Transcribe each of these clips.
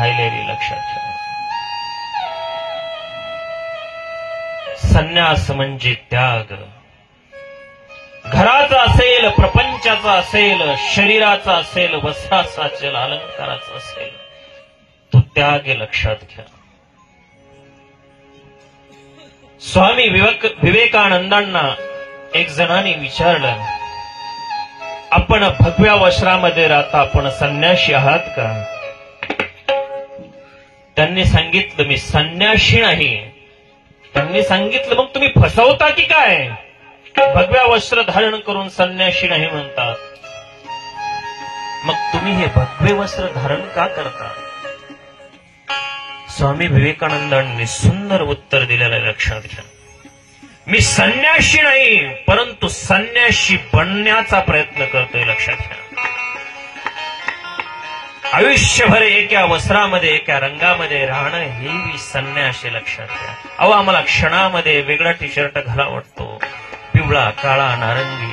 राहिलेली लक्षात ठेवा. संन्यास म्हणजे त्याग. घराचा असेल प्रपंचाचा असेल शरीराचा असेल वस्त्राचा असेल अलंकाराचा असेल तो त्याग हे लक्षात घ्या. स्वामी विवेक विवेकानंदांना एक जणांनी विचारलं आपण भगव्या वस्त्रामध्ये राहता आपण संन्याशी आहात का? त्यांनी सांगितलं मी संन्याशी नाही. त्यांनी सांगितलं मग तुम्ही फसवता की काय? भगव्या वस्त्र धारण करून संन्याशी नाही म्हणतात. मग तुम्ही हे भगवे वस्त्र धारण का करता? स्वामी विवेकानंदांनी सुंदर उत्तर दिलेलं आहे लक्षात घ्या. मी संन्याशी नाही परंतु संन्याशी बनण्याचा प्रयत्न करतोय लक्षात घ्या. आयुष्यभर एका वस्त्रामध्ये एका रंगामध्ये राहणं हे मी संन्याशी लक्षात घ्या. अहो आम्हाला क्षणामध्ये वेगळा टी शर्ट घाला वाटतो. पिवळा काळा नारंगी.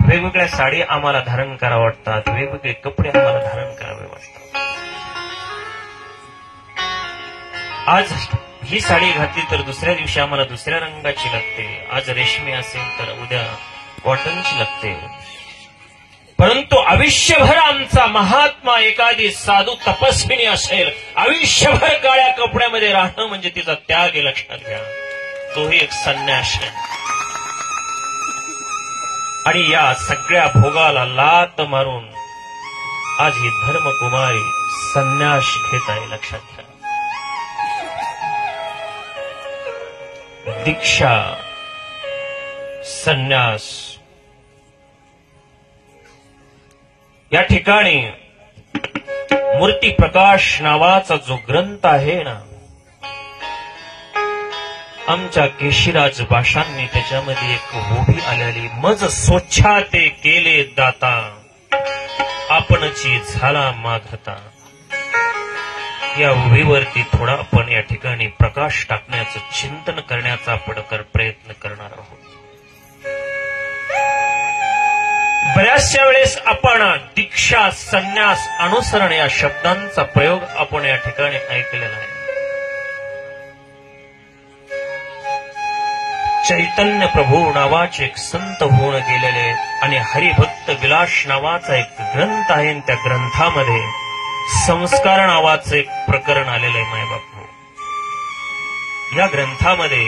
वेगवेगळ्या साडी आम्हाला धारण करा वाटतात. वेगवेगळे कपडे आम्हाला धारण करावे वाटतात. आज ही साडी घातली तर दुसऱ्या दिवशी आम्हाला दुसऱ्या रंगाची लागते. आज रेशमी असेल तर उद्या कॉटनची लागते. परंतु आयुष्यभर आमचा महात्मा एखादी साधू तपस्विनी असेल आयुष्यभर काळ्या कपड्यामध्ये राहणं म्हणजे तिचा त्याग आहे लक्षात घ्या. तोही एक संन्यास आहे. आणि या सगळ्या भोगाला लात मारून आज ही धर्मकुमारी संन्यास घेत आहे लक्षात घ्या. दीक्षा संन्यास या ठिकाणी मूर्ती प्रकाश नावाचा जो ग्रंथ आहे ना आमच्या केशिराज भाषांनी त्याच्यामध्ये एक होबी आलेली मज स्वच्छाते केले दाता. आपणची झाला माघता या उभीवरती थोडा आपण या ठिकाणी प्रकाश टाकण्याचं चिंतन करण्याचा आपण प्रयत्न करणार आहोत. बऱ्याचशा वेळेस आपण दीक्षा संन्यास अनुसरण या शब्दांचा प्रयोग आपण या ठिकाणी ऐकलेला आहे चैतन्य प्रभू नावाचे एक संत होऊन गेलेले आणि हरिभक्त विलास नावाचा एक ग्रंथ आहे त्या ग्रंथामध्ये संस्कार नावाचं एक प्रकरण आलेलं आहे मायबापू या ग्रंथामध्ये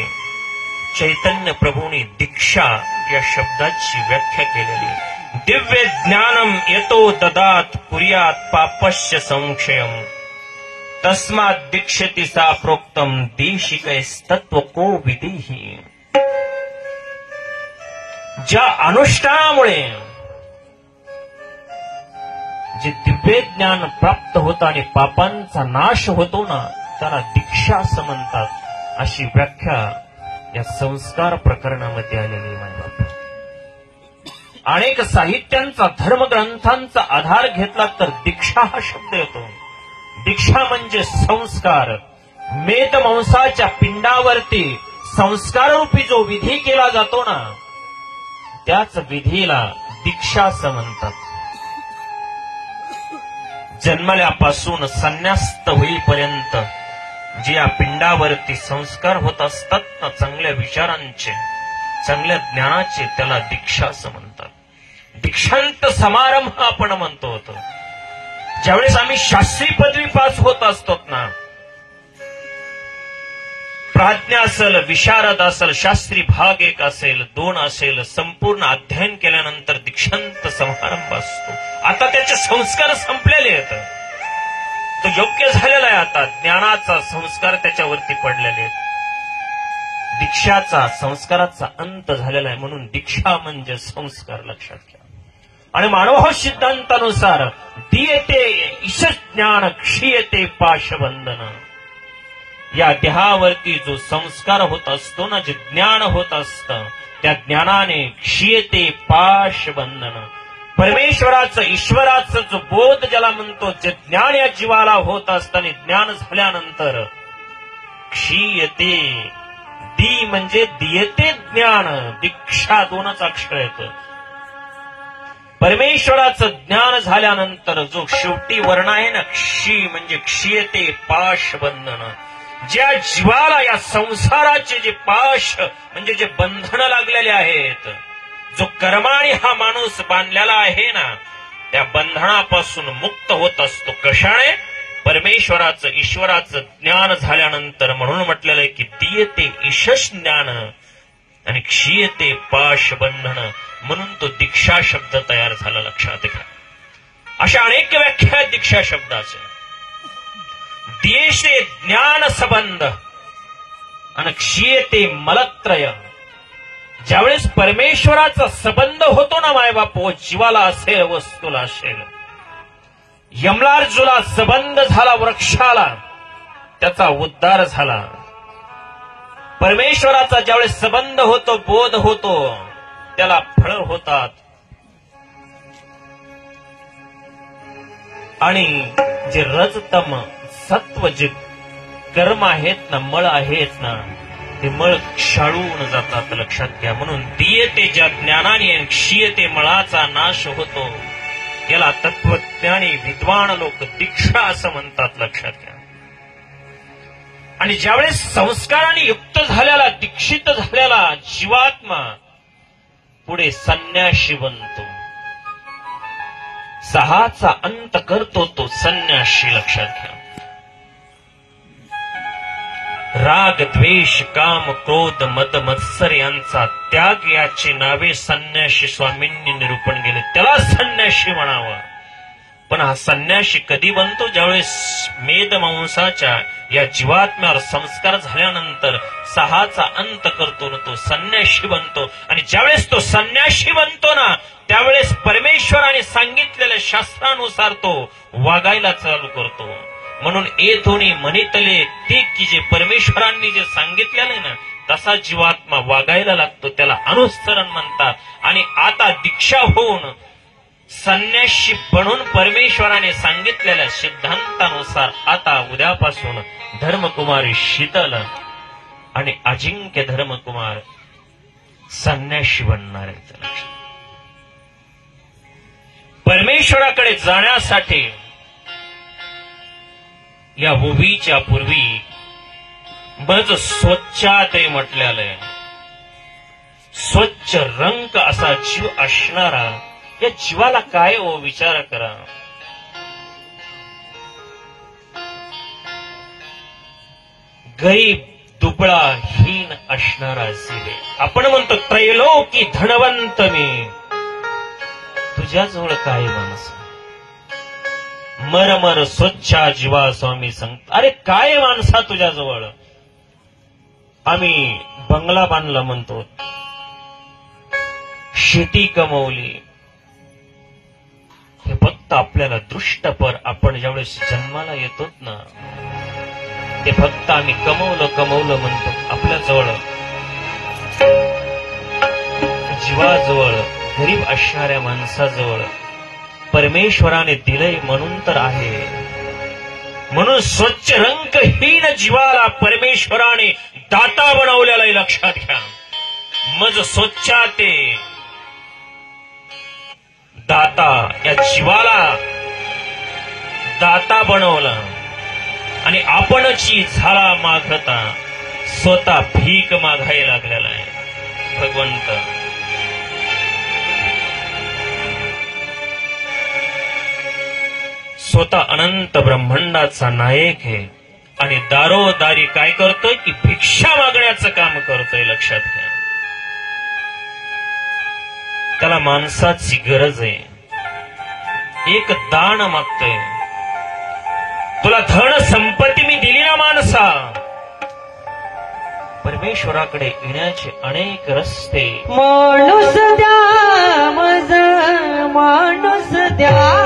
चैतन्य प्रभूंनी दीक्षा या शब्दाची व्याख्या केलेली आहे. दिव्य ज्ञानम येतो ददात कुर्यात पापस्य संशयम। तस्मा दीक्षति सा प्रोक्तम तत्व को विधि। ज्या अनुष्ठानामुळे जे दिव्य ज्ञान प्राप्त होतं आणि पापांचा नाश होतो ना त्याला दीक्षा असं म्हणतात अशी व्याख्या या संस्कार प्रकरणामध्ये आलेली आहे. बाबा अनेक साहित्यांचा धर्मग्रंथांचा आधार घेतला तर दीक्षा हा शब्द येतो. दीक्षा म्हणजे संस्कार. मेदमांसाच्या पिंडावरती संस्काररूपी जो विधी केला जातो ना त्याच विधीला दीक्षा असं म्हणतात. जन्मल्यापासून संन्यास्त होईपर्यंत जे या पिंडावरती संस्कार होत असतात ना चांगल्या विचारांचे चांगल्या ज्ञानाचे त्याला दीक्षा असं म्हणतात. दीक्षांत समारंभ आपण म्हणतो होतो. ज्यावेळेस आम्ही शास्त्री पदवी पास होत असतो ना प्राज्ञा असेल विशारद असेल शास्त्री भाग एक असेल दोन असेल संपूर्ण अध्ययन केल्यानंतर दीक्षांत समारंभ असतो. आता त्याचे संस्कार संपलेले आहेत. तो योग्य झालेला आहे आता. ज्ञानाचा संस्कार त्याच्यावरती पडलेले आहेत. दीक्षाचा संस्काराचा अंत झालेला आहे म्हणून दीक्षा म्हणजे संस्कार लक्षात घ्या. आणि मानव सिद्धांतानुसार दियते ईश ज्ञान क्षीयते पाशबंधन. या देहावरती जो संस्कार होत असतो ना जे ज्ञान होत असतं त्या ज्ञानाने क्षीयते पाशबंधन. परमेश्वराचं ईश्वराचं जो बोध ज्याला म्हणतो जे ज्ञान या जीवाला होत असतं आणि ज्ञान झाल्यानंतर क्षीयते दी म्हणजे दियते ज्ञान दीक्षा दोनच अक्षर येत. परमेश्वराचं ज्ञान झाल्यानंतर जो शेवटी वर्ण आहे ना क्षी म्हणजे क्षीयते पाश बंधन. ज्या जीवाला या संसाराचे जे पाश म्हणजे जे बंधन लागलेले आहेत जो कर्माणी हा माणूस बांधलेला आहे ना त्या बंधनापासून मुक्त होत असतो. कशाने? परमेश्वराचं ईश्वराचं ज्ञान झाल्यानंतर म्हणून म्हटलेलं आहे की दियते ईशश ज्ञान आणि क्षीयते पाश बंधन म्हणून तो दीक्षा शब्द तयार झाला लक्षात घ्या. अशा अनेक व्याख्या आहेत दीक्षा शब्दाचे. दियेशे ज्ञान संबंध आणि क्षीयते मलत्रय. ज्यावेळेस परमेश्वराचा संबंध होतो ना मायबापो जीवाला असेल वस्तूला असेल. यमलार्जुला सबंध झाला वृक्षाला. त्याचा उद्धार झाला. परमेश्वराचा ज्यावेळेस सबंध होतो बोध होतो त्याला फळ होतात. आणि जे रजतम सत्व जे कर्म आहेत ना मळ आहेत ना ते मळ क्षाळून जातात लक्षात घ्या. म्हणून दियते ज्या ज्ञानाने क्षीयते मळाचा नाश होतो. याला तत्वज्ञानी विद्वान लोक दीक्षा असं म्हणतात लक्षात घ्या. आणि ज्यावेळेस संस्काराने युक्त झालेला दीक्षित झालेला जीवात्मा पुढे संन्याशी बनतो. सहाचा अंत करतो तो संन्याशी लक्षात घ्या. राग द्वेष काम क्रोध मद मत्सर यांचा त्याग याची नावे संन्याशी स्वामींनी निरूपण केले. त्याला संन्याशी म्हणावं. पण हा संन्याशी कधी बनतो? ज्यावेळेस मेद मांसाच्या या जीवात्म्यावर संस्कार झाल्यानंतर सहाचा अंत करतो ना तो संन्याशी बनतो. आणि ज्यावेळेस तो संन्याशी बनतो ना त्यावेळेस परमेश्वराने सांगितलेल्या शास्त्रानुसार तो वागायला चालू करतो. म्हणून येथोनी म्हणितले ते की जे परमेश्वरांनी जे सांगितलेलं ना तसा जीवात्मा वागायला लागतो त्याला अनुसरण म्हणतात. आणि आता दीक्षा होऊन संन्याशी बनून परमेश्वराने सांगितलेल्या सिद्धांतानुसार आता उद्यापासून धर्मकुमारी शीतल आणि अजिंक्य धर्मकुमार संन्याशी बनणार आहेत. परमेश्वराकडे जाण्यासाठी या होवीच्या पूर्वी बज स्वच्छाते म्हटलेलं स्वच्छ रंग असा जीव असणारा या जीवाला काय हो विचार करा. गरीब दुबळा हीन असणारा जीवे आपण म्हणतो त्रैलोकी धनवंत मी. तुझ्याजवळ काय माणसं? मरमर स्वच्छा जीवा स्वामी सांगत अरे काय माणसा तुझ्याजवळ? आम्ही बंगला बांधला म्हणतो. शेती कमवली. हे फक्त आपल्याला दृष्टपर आपण ज्यावेळेस जन्माला येतो ना ते फक्त आम्ही कमवलं कमवलं म्हणतो. आपल्या जवळ जीवाजवळ गरीब असणाऱ्या माणसाजवळ परमेश्वराने दिलंय म्हणून तर आहे. म्हणून स्वच्छ रंगहीन जीवाला परमेश्वराने दाता बनवलेला लक्षात घ्या. मज स्वच्छाते. दाता या जीवाला दाता बनवला. आणि आपणची झाला मागता स्वतः भीक मागायला लागलेला आहे. भगवंत स्वतः अनंत ब्रह्मांडाचा नायक आहे. आणि दारोदारी काय करतोय? की भिक्षा मागण्याचं काम करतोय लक्षात घ्या. त्याला माणसाची गरज आहे. एक दान मागतोय. तुला धन संपत्ती मी दिली ना माणसा. परमेश्वराकडे येण्याचे अनेक रस्ते. माणूस द्या मज माणूस द्या.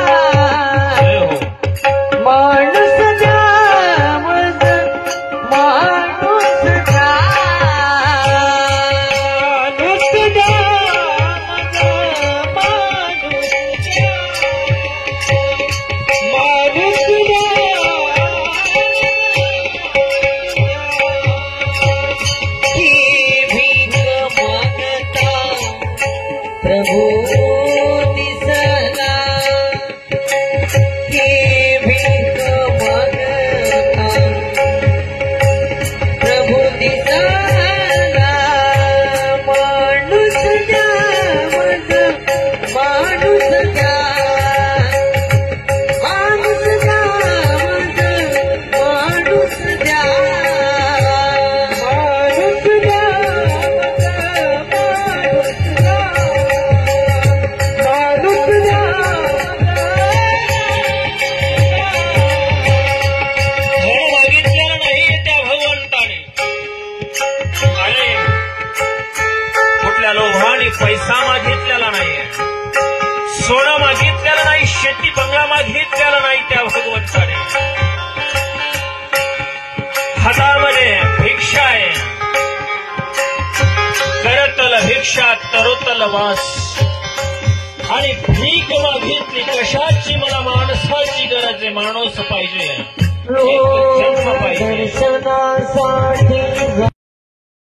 बास आणि भीक मागितली कशाची मला माणसाची गरज आहे माणूस पाहिजे. जन्म पाहिजे.